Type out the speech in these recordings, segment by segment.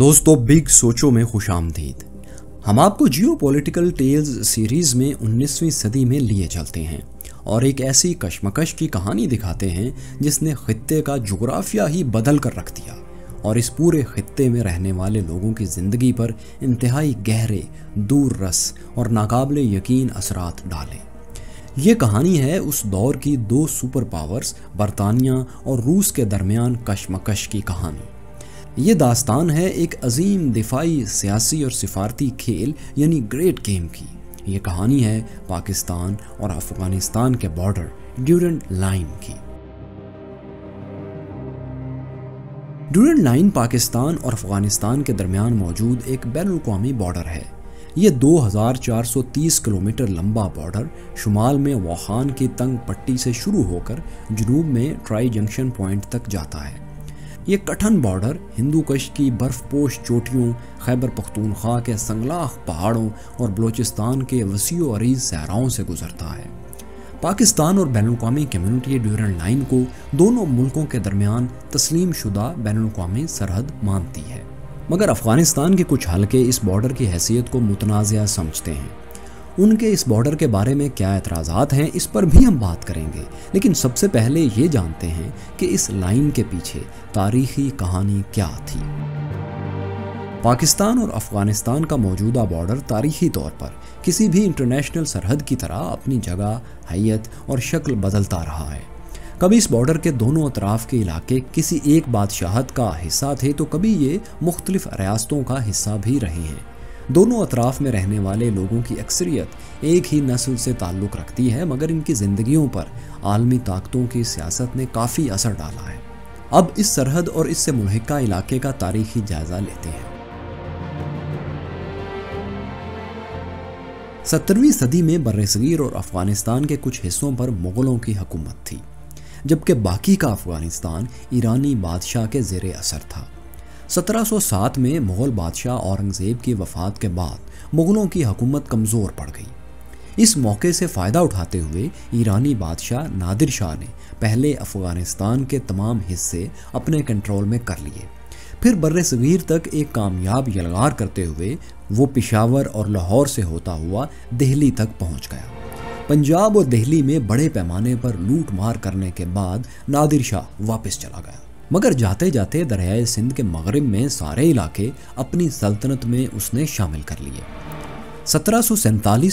दोस्तों, बिग सोचो में खुश आमदीद हम आपको जियो पोलिटिकल टेल्स सीरीज़ में 19वीं सदी में लिए चलते हैं और एक ऐसी कशमकश की कहानी दिखाते हैं जिसने खत्ते का जोग्राफिया ही बदल कर रख दिया और इस पूरे खत्ते में रहने वाले लोगों की ज़िंदगी पर इंतहाई गहरे दूर रस और नाकाबले यकीन असरात डाले। ये कहानी है उस दौर की दो सुपर पावर्स बरतानिया और रूस के दरमियान कशमकश की कहानी। ये दास्तान है एक अजीम दिफाई सियासी और सिफारती खेल, यानी ग्रेट गेम की। ये कहानी है पाकिस्तान और अफ़गानिस्तान के बॉर्डर ड्यूरेंट लाइन की। ड्यूरेंट लाइन पाकिस्तान और अफ़गानिस्तान के दरमियान मौजूद एक बैन अवी बॉर्डर है। ये 2430 किलोमीटर लंबा बॉर्डर शुमाल में वाखान की तंग पट्टी से शुरू होकर जनूब में ट्राई जंक्शन पॉइंट तक जाता है। ये कठन बॉर्डर हिंदू कश की बर्फपोश चोटियों, खैबर पख्तूनख्वा के संगलाख पहाड़ों और बलोचिस्तान के वसीओ अरीज सहराओं से गुजरता है। पाकिस्तान और बैन अवी कम्यूनिटी ड्यूरन लाइन को दोनों मुल्कों के दरमियान तस्लीम शुदा बैन अवी सरहद मानती है। मगर अफ़गानिस्तान के कुछ हलके इस बॉर्डर की हैसियत को मुतनाज़ समझते हैं। उनके इस बॉर्डर के बारे में क्या एतराज़ात हैं, इस पर भी हम बात करेंगे। लेकिन सबसे पहले ये जानते हैं कि इस लाइन के पीछे तारीखी कहानी क्या थी। पाकिस्तान और अफ़गानिस्तान का मौजूदा बॉर्डर तारीखी तौर पर किसी भी इंटरनेशनल सरहद की तरह अपनी जगह हैत और शक्ल बदलता रहा है। कभी इस बॉर्डर के दोनों अतराफ के इलाके किसी एक बादशाहत का हिस्सा थे तो कभी ये मुख्तलिफ़ रियासतों का हिस्सा भी रहे हैं। दोनों अतराफ में रहने वाले लोगों की अक्सरियत एक ही नस्ल से ताल्लुक़ रखती है, मगर इनकी ज़िंदगियों पर आलमी ताकतों की सियासत ने काफ़ी असर डाला है। अब इस सरहद और इससे मुलहका इलाके का तारीखी जायज़ा लेते हैं। सत्तरवीं सदी में बरसगीर और अफ़गानिस्तान के कुछ हिस्सों पर मुग़लों की हुकूमत थी, जबकि बाकी का अफ़गानिस्तान ईरानी बादशाह के जेर असर था। 1707 में मुग़ल बादशाह औरंगज़ेब की वफ़ात के बाद मुग़लों की हुकूमत कमज़ोर पड़ गई। इस मौके से फ़ायदा उठाते हुए ईरानी बादशाह नादिर शाह ने पहले अफ़गानिस्तान के तमाम हिस्से अपने कंट्रोल में कर लिए। फिर बर सग़ीर तक एक कामयाब यलगार करते हुए वो पिशावर और लाहौर से होता हुआ दिल्ली तक पहुँच गया। पंजाब और दिल्ली में बड़े पैमाने पर लूट मार करने के बाद नादिर शाह वापस चला गया। मगर जाते जाते दरियाए सिंध के मगरब में सारे इलाके अपनी सल्तनत में उसने शामिल कर लिए। सत्रह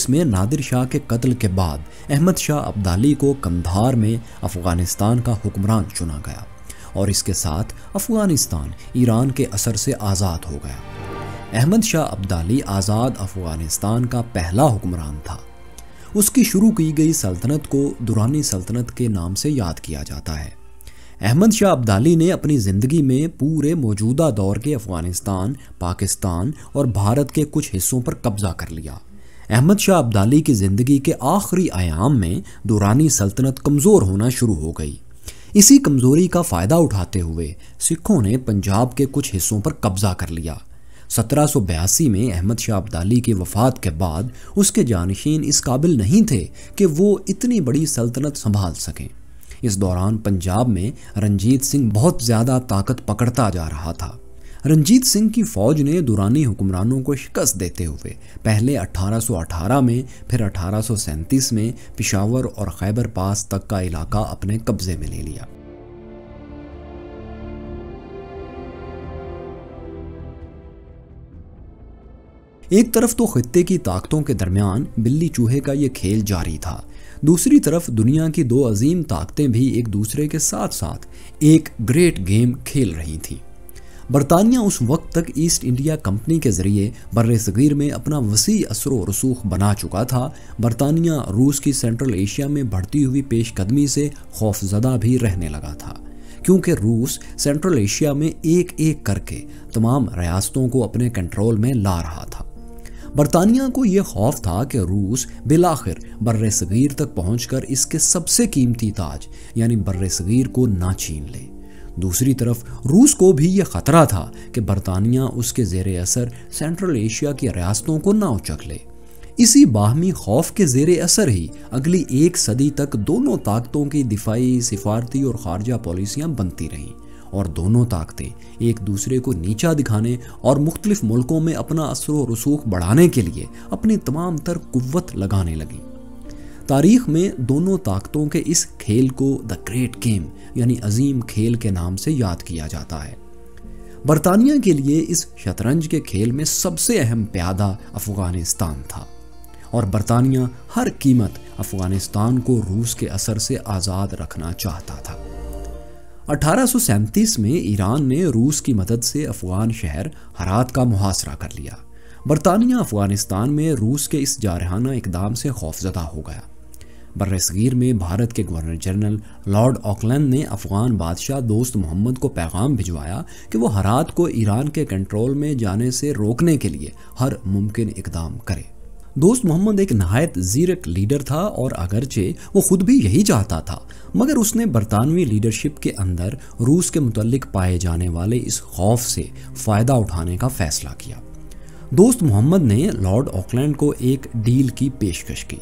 में नादिर शाह के कत्ल के बाद अहमद शाह अब्दाली को कंधार में अफ़गानिस्तान का हुक्मरान चुना गया और इसके साथ अफ़गानिस्तान ईरान के असर से आज़ाद हो गया। अहमद शाह अब्दाली आज़ाद अफ़गानिस्तान का पहला हुक्मरान था। उसकी शुरू की गई सल्तनत को दुरानी सल्तनत के नाम से याद किया जाता है। अहमद शाह अब्दाली ने अपनी ज़िंदगी में पूरे मौजूदा दौर के अफ़गानिस्तान, पाकिस्तान और भारत के कुछ हिस्सों पर कब्ज़ा कर लिया। अहमद शाह अब्दाली की ज़िंदगी के आखिरी आयाम में दुरानी सल्तनत कमज़ोर होना शुरू हो गई। इसी कमज़ोरी का फ़ायदा उठाते हुए सिखों ने पंजाब के कुछ हिस्सों पर कब्ज़ा कर लिया। सत्रह सौ बयासी में अहमद शाह अब्दाली की वफ़ात के बाद उसके जानशीन इस काबिल नहीं थे कि वो इतनी बड़ी सल्तनत संभाल सकें। इस दौरान पंजाब में रंजीत सिंह बहुत ज़्यादा ताकत पकड़ता जा रहा था। रंजीत सिंह की फौज ने दुरानी हुक्मरानों को शिकस्त देते हुए पहले 1818 में, फिर अठारह में पिशावर और खैबर पास तक का इलाका अपने कब्जे में ले लिया। एक तरफ़ तो खत्ते की ताकतों के दरमियान बिल्ली चूहे का यह खेल जारी था दूसरी तरफ़ दुनिया की दो अजीम ताकतें भी एक दूसरे के साथ साथ एक ग्रेट गेम खेल रही थीं। बरतानिया उस वक्त तक ईस्ट इंडिया कंपनी के ज़रिए बर सग़ीर में अपना वसी असर रसूख बना चुका था। बरतानिया रूस की सेंट्रल एशिया में बढ़ती हुई पेशकदमी से खौफजदा भी रहने लगा था, क्योंकि रूस सेंट्रल एशिया में एक एक करके तमाम रियासतों को अपने कंट्रोल में ला रहा था। बरतानिया को यह खौफ था कि रूस बिलाखिर बर सग़ीर तक पहुंचकर इसके सबसे कीमती ताज, यानी बर सग़ीर को ना छीन ले। दूसरी तरफ़, रूस को भी यह ख़तरा था कि बरतानिया उसके जेर असर सेंट्रल एशिया की रियासतों को ना उचक ले। इसी बाहमी खौफ के जेर असर ही अगली एक सदी तक दोनों ताकतों की दिफाई, सिफारती और खारजा पॉलिसियाँ बनती रहीं। और दोनों ताकतें एक दूसरे को नीचा दिखाने और मुख्तलिफ़ मुल्कों में अपना असर व रसूख बढ़ाने के लिए अपनी तमाम तर कुत लगाने लगी। तारीख में दोनों ताकतों के इस खेल को द ग्रेट गेम यानी अजीम खेल के नाम से याद किया जाता है। बरतानिया के लिए इस शतरंज के खेल में सबसे अहम प्यादा अफ़गानिस्तान था। और बरतानिया हर कीमत अफ़गानिस्तान को रूस के असर से आज़ाद रखना चाहता था। अठारह सौ सैंतीस में ईरान ने रूस की मदद से अफगान शहर हरात का मुहासरा कर लिया। बरतानिया अफ़गानिस्तान में रूस के इस जारहाना इकदाम से खौफजदा हो गया। बरसगीर में भारत के गवर्नर जनरल लॉर्ड ऑकलैंड ने अफगान बादशाह दोस्त मोहम्मद को पैगाम भिजवाया कि वो हरात को ईरान के कंट्रोल में जाने से रोकने के लिए हर मुमकिन इकदाम करे। दोस्त मोहम्मद एक नहायत जीरक लीडर था और अगरचे वो खुद भी यही चाहता था। मगर उसने बरतानवी लीडरशिप के अंदर रूस के मुतलिक पाए जाने वाले इस खौफ से फ़ायदा उठाने का फैसला किया। दोस्त मोहम्मद ने लॉर्ड ऑकलैंड को एक डील की पेशकश की।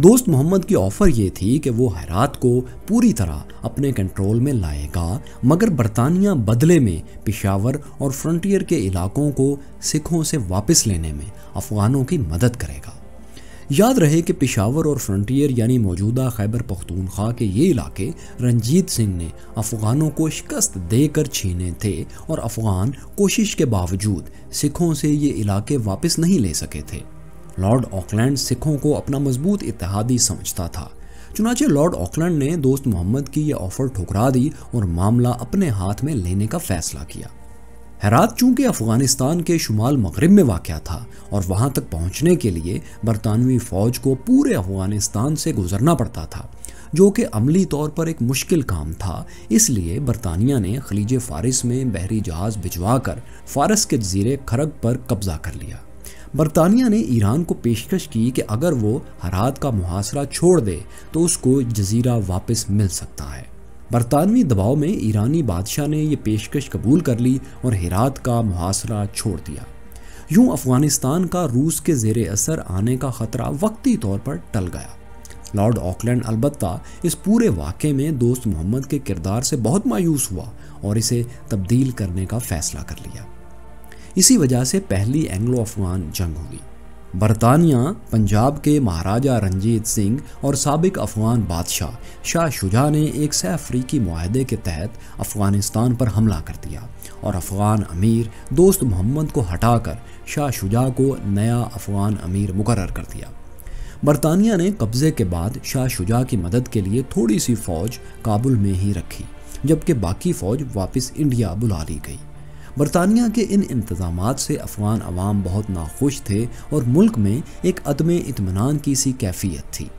दोस्त मोहम्मद की ऑफ़र ये थी कि वो हैरात को पूरी तरह अपने कंट्रोल में लाएगा, मगर बरतानिया बदले में पिशावर और फ्रंटियर के इलाकों को सिखों से वापस लेने में अफगानों की मदद करेगा। याद रहे कि पिशावर और फ्रंटियर यानी मौजूदा खैबर पख्तूनख्वा के ये इलाके रंजीत सिंह ने अफगानों को शिकस्त देकर छीने थे और अफगान कोशिश के बावजूद सिखों से ये इलाके वापस नहीं ले सके थे। लॉर्ड ऑकलैंड सिखों को अपना मज़बूत इतिहादी समझता था। चुनाचे लॉर्ड ऑकलैंड ने दोस्त मोहम्मद की यह ऑफ़र ठुकरा दी और मामला अपने हाथ में लेने का फैसला किया। हेरात चूँकि अफ़गानिस्तान के शुमाल मगरब में वाक़ था और वहाँ तक पहुँचने के लिए बरतानवी फ़ौज को पूरे अफ़गानिस्तान से गुजरना पड़ता था, जो कि अमली तौर पर एक मुश्किल काम था। इसलिए बरतानिया ने खलीज फ़ारस में बहरी जहाज़ भिजवा कर फ़ारस के जजीरे खरग पर कब्ज़ा कर लिया। बरतानिया ने ईरान को पेशकश की कि अगर वो हरात का मुहासरा छोड़ दे तो उसको जजीरा वापस मिल सकता है। बरतानवी दबाव में ईरानी बादशाह ने यह पेशकश कबूल कर ली और हेरात का मुहासरा छोड़ दिया। यूँ अफ़गानिस्तान का रूस के जेर असर आने का ख़तरा वक्ती तौर पर टल गया। लॉर्ड ऑकलैंड अलबत् इस पूरे वाक़े में दोस्त मोहम्मद के किरदार से बहुत मायूस हुआ और इसे तब्दील करने का फ़ैसला कर लिया। इसी वजह से पहली एंग्लो अफगान जंग हुई बरतानिया, पंजाब के महाराजा रंजीत सिंह और सबक अफगान बादशाह शाह शुजा ने एक सह अफ्रीकी माहदे के तहत अफ़गानिस्तान पर हमला कर दिया और अफ़गान अमीर दोस्त मोहम्मद को हटाकर शाह शुजा को नया अफ़गान अमीर मुकर कर दिया। बरतानिया ने कब्ज़े के बाद शाह शुजा की मदद के लिए थोड़ी सी फ़ौज काबुल में ही रखी, जबकि बाकी फ़ौज वापस इंडिया बुला ली गई। बरतानिया के इन इंतज़ाम से अफगान अवाम बहुत नाखुश थे और मुल्क में एक अदम इतमान की सी कैफियत थी।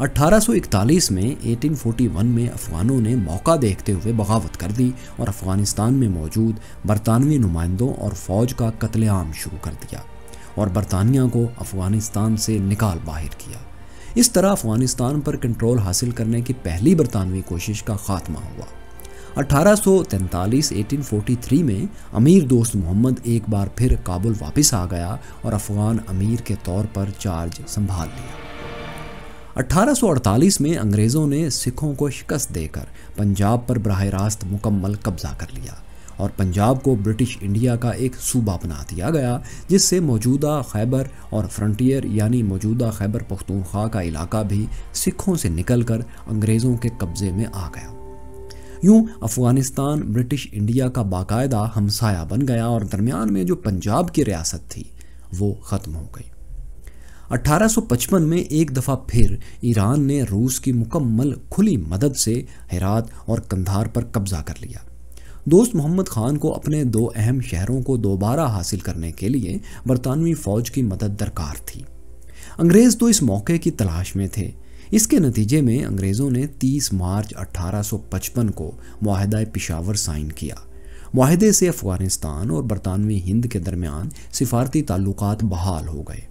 1841 में 1841 में अफगानों ने मौका देखते हुए बगावत कर दी और अफ़गानिस्तान में मौजूद बरतानवी नुमाइंदों और फ़ौज का कत्लेआम शुरू कर दिया और बरतानिया को अफ़गानिस्तान से निकाल बाहर किया। इस तरह अफ़गानिस्तान पर कंट्रोल हासिल करने की पहली बरतानवी कोशिश का खात्मा हुआ। 1843-1843 में अमीर दोस्त मोहम्मद एक बार फिर काबुल वापस आ गया और अफगान अमीर के तौर पर चार्ज संभाल लिया। 1848 में अंग्रेज़ों ने सिखों को शिकस्त देकर पंजाब पर बरह रास्त मुकम्मल कब्जा कर लिया और पंजाब को ब्रिटिश इंडिया का एक सूबा बना दिया गया, जिससे मौजूदा खैबर और फ्रंटियर यानी मौजूदा खैबर पख्तूनख्वा का इलाका भी सिखों से निकलकर अंग्रेज़ों के कब्ज़े में आ गया। यूँ अफ़गानिस्तान, ब्रिटिश इंडिया का बाकायदा हमसाया बन गया और दरमियान में जो पंजाब की रियासत थी, वो ख़त्म हो गई। 1855 में एक दफ़ा फिर ईरान ने रूस की मुकम्मल खुली मदद से हेरात और कंधार पर कब्ज़ा कर लिया। दोस्त मोहम्मद ख़ान को अपने दो अहम शहरों को दोबारा हासिल करने के लिए बरतानवी फ़ौज की मदद दरकार थी। अंग्रेज़ तो इस मौके की तलाश में थे इसके नतीजे में अंग्रेज़ों ने 30 मार्च 1855 को माहदा पिशावर साइन किया। माहदे से अफ़गानिस्तान और बरतानवी हिंद के दरमियान सिफारती ताल्लुक बहाल हो गए।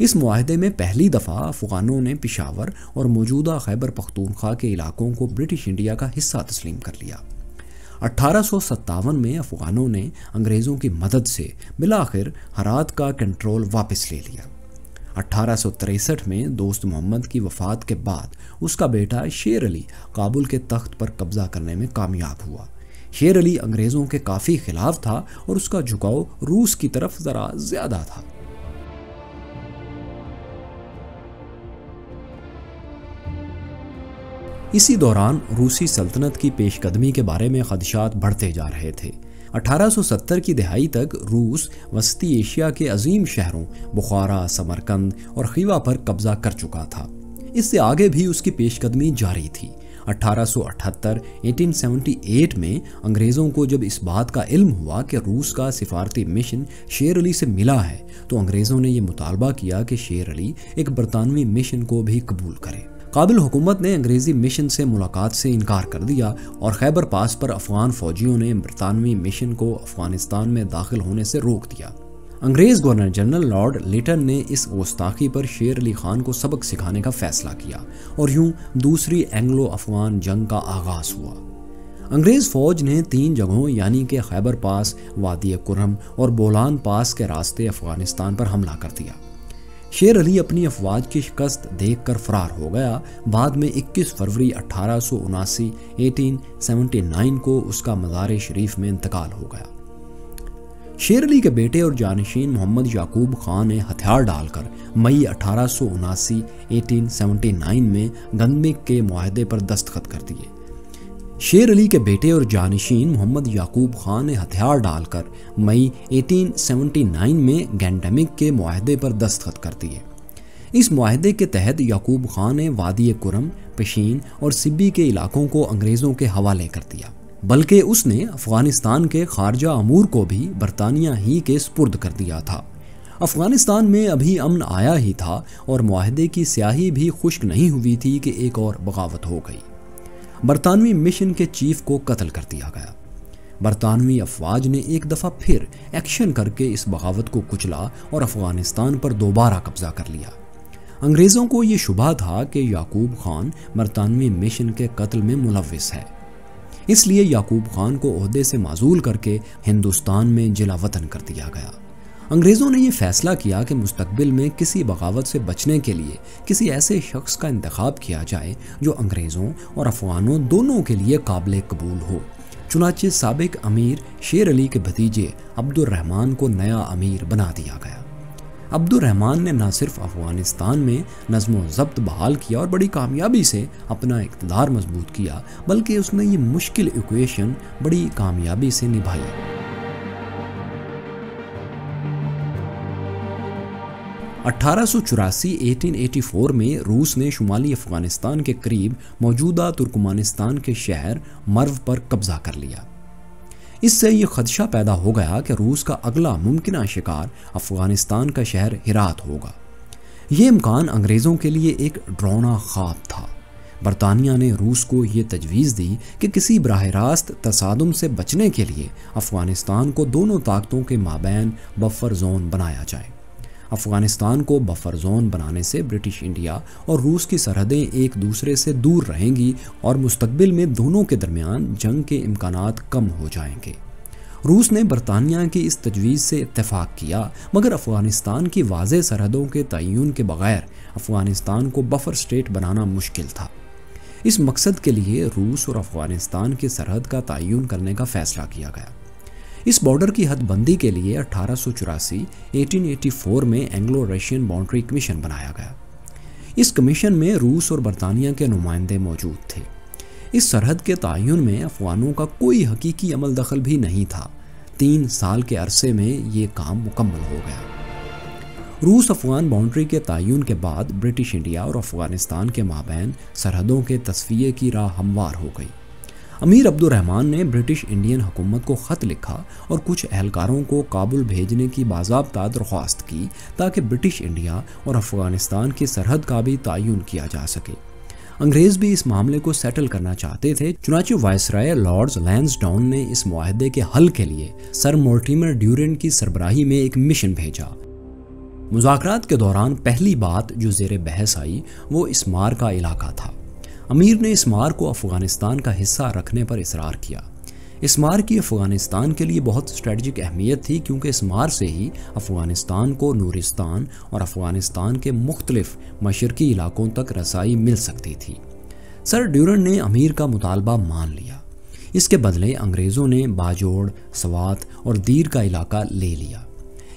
इस माहदे में पहली दफ़ा अफ़गानों ने पिशावर और मौजूदा खैबर पख्तूनख्वा के इलाकों को ब्रिटिश इंडिया का हिस्सा तस्लीम कर लिया। अठारह में अफ़गानों ने अंग्रेज़ों की मदद से मिलाखिर हरात का कंट्रोल वापस ले लिया। अठारह में दोस्त मोहम्मद की वफ़ात के बाद उसका बेटा शेर अली काबुल के तख्त पर कब्ज़ा करने में कामयाब हुआ। शेर अली अंग्रेज़ों के काफ़ी खिलाफ था और उसका झुकाव रूस की तरफ़ ज़रा ज़्यादा था। इसी दौरान रूसी सल्तनत की पेशकदमी के बारे में खदशात बढ़ते जा रहे थे। 1870 की दिहाई तक रूस वस्ती एशिया के अजीम शहरों, बुखारा, समरकंद और खीवा पर कब्जा कर चुका था। इससे आगे भी उसकी पेशकदमी जारी थी। 1878 1878 में अंग्रेज़ों को जब इस बात का इल्म हुआ कि रूस का सिफारती मिशन शेर अली से मिला है तो अंग्रेज़ों ने यह मुतालबा किया कि शेर अली एक बरतानवी मिशन को भी कबूल करे। काबिल हुकूमत ने अंग्रेज़ी मिशन से मुलाकात से इनकार कर दिया और खैबर पास पर अफगान फौजियों ने बरतानवी मिशन को अफ़गानिस्तान में दाखिल होने से रोक दिया। अंग्रेज़ गवर्नर जनरल लॉर्ड लिटन ने इस गुस्ताखी पर शेर अली खान को सबक सिखाने का फैसला किया और यूँ दूसरी एंग्लो अफगान जंग का आगाज़ हुआ। अंग्रेज़ फौज ने तीन जगहों, यानी कि खैबर पास, वादी कुरम और बोलान पास के रास्ते अफ़गानिस्तान पर हमला कर दिया। शेर अली अपनी अफवाज की शिकस्त देख कर फरार हो गया। बाद में 21 फरवरी अठारह सौ उनासी को उसका मज़ार शरीफ में इंतकाल हो गया। शेर अली के बेटे और जानशीन मोहम्मद याकूब खान ने हथियार डालकर मई अठारह सौ में गंदमिक के माहदे पर दस्तखत कर दिए। शेर अली के बेटे और जानशीन मोहम्मद याकूब खान ने हथियार डालकर मई 1879 में गैंडमिक के माहदे पर दस्तखत कर दिए। इस माहदे के तहत याकूब खान ने वादी कुरम, पशीन और सिब्बी के इलाकों को अंग्रेज़ों के हवाले कर दिया। बल्कि उसने अफ़गानिस्तान के खारजा अमूर को भी बरतानिया ही के स्पुर्द कर दिया था। अफ़गानिस्तान में अभी अमन आया ही था और माहदे की स्याही भी खुश्क नहीं हुई थी कि एक और बगावत हो गई। बरतानवी मिशन के चीफ को कत्ल कर दिया गया। बरतानवी अफवाज ने एक दफ़ा फिर एक्शन करके इस बगावत को कुचला और अफ़गानिस्तान पर दोबारा कब्जा कर लिया। अंग्रेज़ों को ये शुबा था कि याकूब खान बरतानवी मिशन के कत्ल में मुलविस है। इसलिए याकूब खान को अहदे से माजूल करके हिंदुस्तान में जिला वतन कर दिया गया। अंग्रेज़ों ने यह फैसला किया कि मुस्तबिल में किसी बगावत से बचने के लिए किसी ऐसे शख्स का इंतखब किया जाए जो अंग्रेज़ों और अफगानों दोनों के लिए काबिल कबूल हो। चुनाचे सबक अमीर शेर अली के भतीजे अब्दुलरहमान को नया अमीर बना दिया गया। अब्दुलरहमान ने न सिर्फ़ अफ़गानिस्तान में नज्म ज़ब्त बहाल किया और बड़ी कामयाबी से अपना इकतदार मज़बूत किया, बल्कि उसने ये मुश्किल इक्वेशन बड़ी कामयाबी से निभाई। अठारह सौ चौरासी में रूस ने शुमाली अफ़गानिस्तान के करीब मौजूदा तुर्कमानिस्तान के शहर मर्व पर कब्जा कर लिया। इससे ये खदशा पैदा हो गया कि रूस का अगला मुमकिन शिकार अफ़गानिस्तान का शहर हिरात होगा। ये इम्कान अंग्रेज़ों के लिए एक ड्रोना ख्वाब था। बरतानिया ने रूस को ये तजवीज़ दी कि किसी बरह रास्त तसादम से बचने के लिए अफ़गानिस्तान को दोनों ताकतों के माबैन बफर जोन बनाया जाए। अफ़गानिस्तान को बफर जोन बनाने से ब्रिटिश इंडिया और रूस की सरहदें एक दूसरे से दूर रहेंगी और मुस्तबिल में दोनों के दरमियान जंग के इम्कान कम हो जाएँगे। रूस ने बरतानिया की इस तजवीज़ से इतफाक़ किया, मगर अफ़गानिस्तान की वाज सरहदों के तयन के बगैर अफ़गानिस्तान को बफर स्टेट बनाना मुश्किल था। इस मकसद के लिए रूस और अफ़गानिस्तान की सरहद का तयन करने का फ़ैसला किया गया। इस बॉर्डर की हदबंदी के लिए अठारह 1884 में एंग्लो रशियन बाउंड्री कमीशन बनाया गया। इस कमीशन में रूस और बरतानिया के नुमाइंदे मौजूद थे। इस सरहद के तयन में अफगानों का कोई हकीकी अमल दखल भी नहीं था। तीन साल के अरसे में ये काम मुकम्मल हो गया। रूस अफगान बाउंड्री के तयन के बाद ब्रिटिश इंडिया और अफ़गानिस्तान के माबैन सरहदों के तस्वीर की राह हमवार हो गई। अमीर अब्दुलरहमान ने ब्रिटिश इंडियन हुकूमत को ख़त लिखा और कुछ एहलकारों को काबुल भेजने की बाबा दरख्वास्त की ताकि ब्रिटिश इंडिया और अफ़गानिस्तान की सरहद का भी तयन किया जा सके। अंग्रेज़ भी इस मामले को सेटल करना चाहते थे, चुनाचे वायसराय लॉर्ड्स लैंसडाउन ने इस माहदे के हल के लिए सर मोर्टिमर ड्यूरेंट की सरबराही में एक मिशन भेजा। मुजाकरात के दौरान पहली बात जो जेर बहस आई वो इसमार का इलाका था। अमीर ने इस मार को अफ़गानिस्तान का हिस्सा रखने पर इसरार किया। इस मार की अफ़गानिस्तान के लिए बहुत स्ट्रेटजिक अहमियत थी, क्योंकि इस मार से ही अफ़गानिस्तान को नूरिस्तान और अफ़गानिस्तान के मुख्तलिफ़ मशरकी इलाकों तक रसाई मिल सकती थी। सर ड्यूरन ने अमीर का मुतालबा मान लिया। इसके बदले अंग्रेज़ों ने बाजोड़, सवात और दीर का इलाका ले लिया।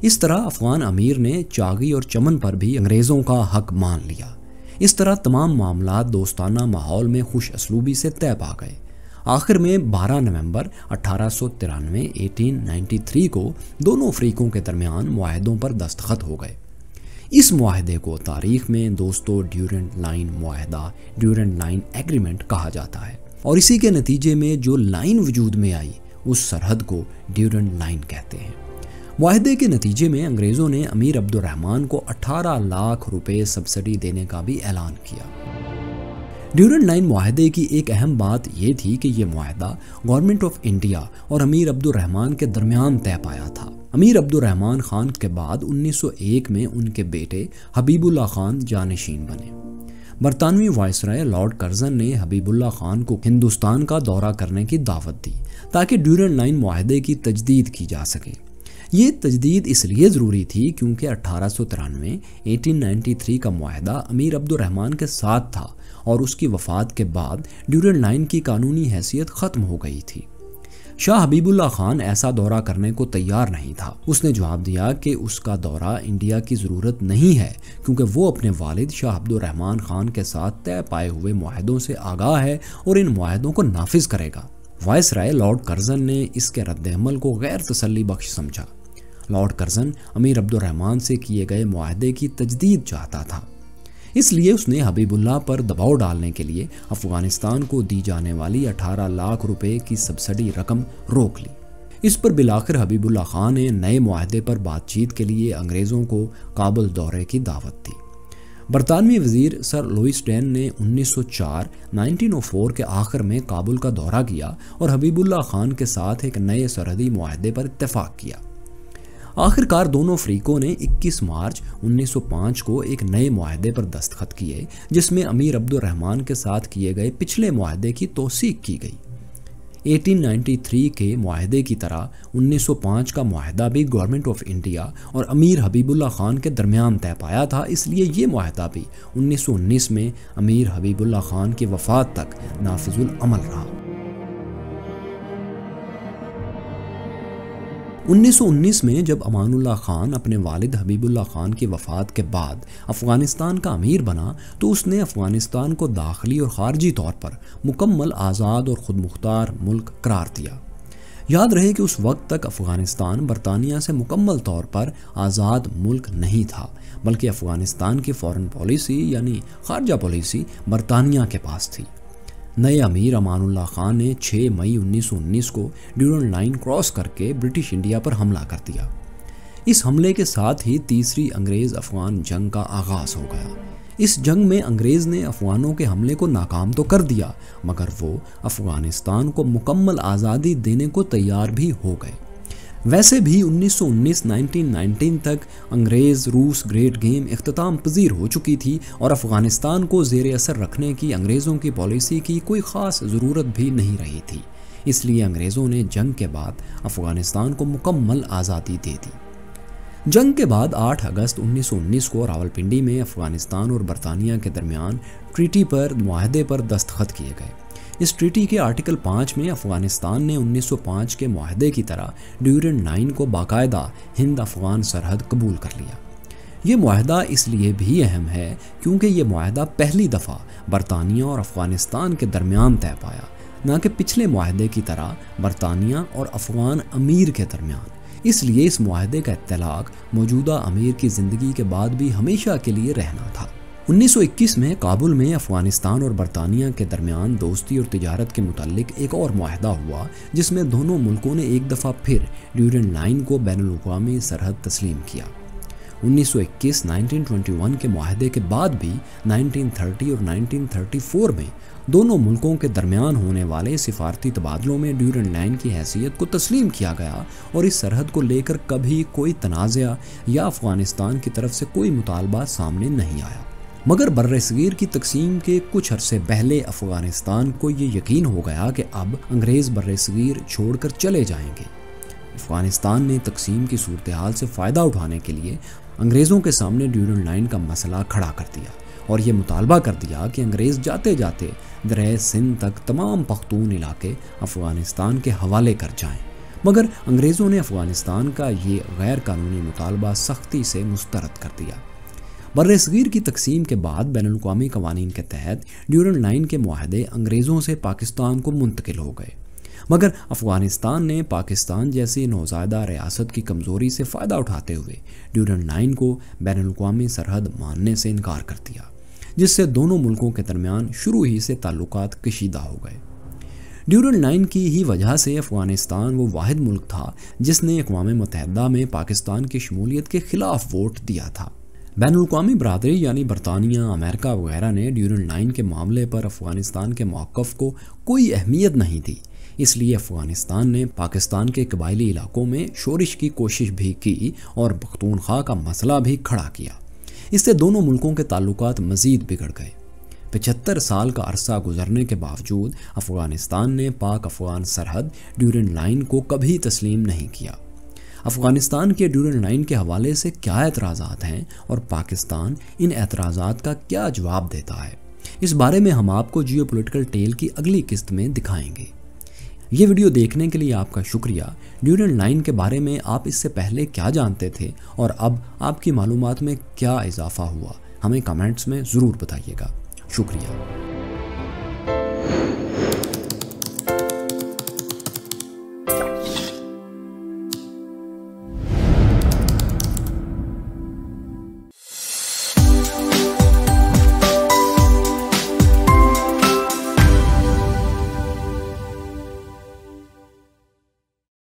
इस तरह अफगान अमीर ने चागी और चमन पर भी अंग्रेज़ों का हक मान लिया। इस तरह तमाम मामला दोस्ताना माहौल में खुश असलूबी से तय पा गए। आखिर में 12 नवंबर अठारह सौ को दोनों अफ्रीकों के दरमियान माहों पर दस्तखत हो गए। इस माहदे को तारीख में दोस्तों ड्यूरेंट लाइन माहदा ड्यूरेंट लाइन एग्रीमेंट कहा जाता है और इसी के नतीजे में जो लाइन वजूद में आई, उस सरहद को ड्यूरेंट लाइन कहते हैं। माहदे के नतीजे में अंग्रेज़ों ने अमीर अब्दुलरहमान को 18 लाख रुपए सब्सिडी देने का भी ऐलान किया। ड्यूरेंट लाइन माहदे की एक अहम बात यह थी कि यह माहदा गवर्नमेंट ऑफ़ इंडिया और अमीर अब्दुलरहमान के दरमियान तय पाया था। अमीर अब्दुलरहमान खान के बाद 1901 में उनके बेटे हबीबुल्ला खान जानशीन बने। बरतानवी वायसराय लॉर्ड कर्जन ने हबीबुल्ला खान को हिंदुस्तान का दौरा करने की दावत दी ताकि ड्यूरेंट लाइन माहदे की तजदीद की जा सके। ये तजदीद इसलिए ज़रूरी थी क्योंकि अठारह सौ तिरानवे एटीन नाइन्टी थ्री का माहदा अमीर अब्दुलरहमान के साथ था और उसकी वफात के बाद ड्यूरेंट लाइन की कानूनी हैसियत ख़त्म हो गई थी। शाह हबीबुल्ला खान ऐसा दौरा करने को तैयार नहीं था। उसने जवाब दिया कि उसका दौरा इंडिया की ज़रूरत नहीं है क्योंकि वो अपने वालिद शाह अब्दुलरहमान खान के साथ तय पाए हुए माहदों से आगाह है और इन माहों को नाफिज करेगा। वायस राय लॉर्ड कर्जन ने इसके रद्दमल को गैर तसली बख्श समझा। लॉर्ड कर्जन अमीर अब्दुलरहमान से किए गए माहदे की तजदीद चाहता था। इसलिए उसने हबीबुल्ला पर दबाव डालने के लिए अफ़गानिस्तान को दी जाने वाली 18 लाख रुपए की सब्सिडी रकम रोक ली। इस पर बिलाखिर हबीबुल्ला खान ने नए माहदे पर बातचीत के लिए अंग्रेज़ों को काबुल दौरे की दावत दी। बरतानवी वज़ीर सर लुइस डैन ने 1904 1904 के आखिर में काबुल का दौरा किया और हबीबुल्ला खान के साथ एक नए सरहदी माहदे पर इतफाक़ किया। आखिरकार दोनों फ्रीकों ने 21 मार्च 1905 को एक नए माहदे पर दस्तखत किए, जिसमें अमीर अब्दुलरहमान के साथ किए गए पिछले माहदे की तोसीक की गई। 1893 के माहदे की तरह 1905 का माहदा भी गवर्नमेंट ऑफ़ इंडिया और अमीर हबीबुल्ला खान के दरमियान तय पाया था, इसलिए ये माहदा भी 1919 में अमीर हबीबुल्ला खान की वफात तक नाफिजुल अमल रहा। 1919 में जब अमानुल्ला खान अपने वालिद हबीबुल्ला खान की वफ़ात के बाद अफ़गानिस्तान का अमीर बना तो उसने अफ़गानिस्तान को दाखिली और ख़ारजी तौर पर मुकम्मल आज़ाद और ख़ुद मुख्तार मुल्क करार दिया। याद रहे कि उस वक्त तक अफ़गानिस्तान बरतानिया से मुकम्मल तौर पर आज़ाद मुल्क नहीं था, बल्कि अफ़गानिस्तान की फ़ॉरन पॉलिसी यानी खारजा पॉलिसी बरतानिया के पास थी। नए अमीर अमानुल्लाह खान ने 6 मई 1919 को ड्यूरन लाइन क्रॉस करके ब्रिटिश इंडिया पर हमला कर दिया। इस हमले के साथ ही तीसरी अंग्रेज़ अफगान जंग का आगाज़ हो गया। इस जंग में अंग्रेज़ ने अफगानों के हमले को नाकाम तो कर दिया, मगर वो अफ़गानिस्तान को मुकम्मल आज़ादी देने को तैयार भी हो गए। वैसे भी 1919-1919 तक अंग्रेज़, रूस, ग्रेट गेम अख्ताम पजीर हो चुकी थी और अफ़गानिस्तान को जेर असर रखने की अंग्रेज़ों की पॉलिसी की कोई ख़ास ज़रूरत भी नहीं रही थी। इसलिए अंग्रेज़ों ने जंग के बाद अफ़गानिस्तान को मुकम्मल आज़ादी दे दी। जंग के बाद 8 अगस्त 1919 को रावलपिंडी में अफ़गानिस्तान और बरतानिया के दरमियान ट्रीटी पर माहदे पर दस्तखत किए गए। इस ट्रीटी के आर्टिकल पाँच में अफ़गानिस्तान ने 1905 के माहदे की तरह ड्यूरेंट नाइन को बाकायदा हिंद अफगान सरहद कबूल कर लिया। ये माहदा इसलिए भी अहम है क्योंकि ये माहदा पहली दफ़ा बरतानिया और अफ़गानिस्तान के दरमियान तय पाया, न कि पिछले माहदे की तरह बरतानिया और अफ़गान अमीर के दरमियान। इसलिए इस माहदे का इतलाक़ मौजूदा अमीर की ज़िंदगी के बाद भी हमेशा के लिए रहना था। 1921 में काबुल में अफ़गानिस्तान और बरतानिया के दरमियान दोस्ती और तजारत के मुतालिक एक और माहदा हुआ, जिसमें दोनों मुल्कों ने एक दफ़ा फिर ड्यूरेंट लाइन को बैन अवी सरहद तस्लीम किया। 1921 1921 के माहदे के बाद भी 1930 और 1934 में दोनों मुल्कों के दरमियान होने वाले सिफारती तबादलों में ड्यूरेंट लाइन की हैसियत को तस्लीम किया गया और इस सरहद को लेकर कभी कोई तनाज़ या अफ़गानिस्तान की तरफ़ से कोई मुतालबा सामने नहीं आया। मगर बर सग़ीर की तकसीम के कुछ अरसे पहले अफ़गानिस्तान को ये यकीन हो गया कि अब अंग्रेज़ बर सग़ीर छोड़ कर चले जाएँगे। अफ़गानिस्तान ने तकसीम की सूरत हाल से फ़ायदा उठाने के लिए अंग्रेज़ों के सामने ड्यूरन लाइन का मसला खड़ा कर दिया और ये मुतालबा कर दिया कि अंग्रेज़ जाते जाते दर सिंध तक तमाम पख्तून इलाके अफ़गानिस्तान के हवाले कर जाएँ। मगर अंग्रेज़ों ने अफ़गानिस्तान का ये गैर कानूनी मुतालबा सख्ती से मुस्तरद कर दिया। बर सग़ीर की तकसीम के बाद बैन अवी कवानीन के तहत ड्यूरन लाइन के माहदे अंग्रेज़ों से पाकिस्तान को मुंतकिल हो गए। मगर अफ़गानिस्तान ने पाकिस्तान जैसी नौजायदा रियासत की कमज़ोरी से फ़ायदा उठाते हुए ड्यूरन लाइन को बैन अवी सरहद मानने से इनकार कर दिया, जिससे दोनों मुल्कों के दरमियान शुरू ही से ताल्लुक कशीदा हो गए। ड्यूरल लाइन की ही वजह से अफ़गानिस्तान वो वाद मुल्क था जिसने अकवा मतहदा में पाकिस्तान की शमूलियत के ख़िलाफ़ वोट दिया था। बैन अवी बरदरी, यानी बरतानिया, अमेरिका वगैरह ने ड्यूरल लाइन के मामले पर अफ़गानिस्तान के मौक़ को कोई अहमियत नहीं दी। इसलिए अफ़गानिस्तान ने पाकिस्तान के कबायली इलाकों में शोरिश की कोशिश भी की और पख्तूनख्वा का मसला भी खड़ा किया। इससे दोनों मुल्कों के ताल्लुक मज़ीद बिगड़ गए। पचहत्तर साल का अरसा गुजरने के बावजूद अफ़गानिस्तान ने पाक अफ़गान सरहद ड्यूरन लाइन को कभी तस्लीम नहीं किया। अफ़गानिस्तान के ड्यूरन लाइन के हवाले से क्या एतराज़ात हैं और पाकिस्तान इन एतराज़ात का क्या जवाब देता है? इस बारे में हम आपको जियो टेल की अगली किस्त में दिखाएँगे। ये वीडियो देखने के लिए आपका शुक्रिया। ड्यूरन लाइन के बारे में आप इससे पहले क्या जानते थे और अब आपकी मालूम में क्या इजाफा हुआ? हमें कमेंट्स में ज़रूर बताइएगा। शुक्रिया।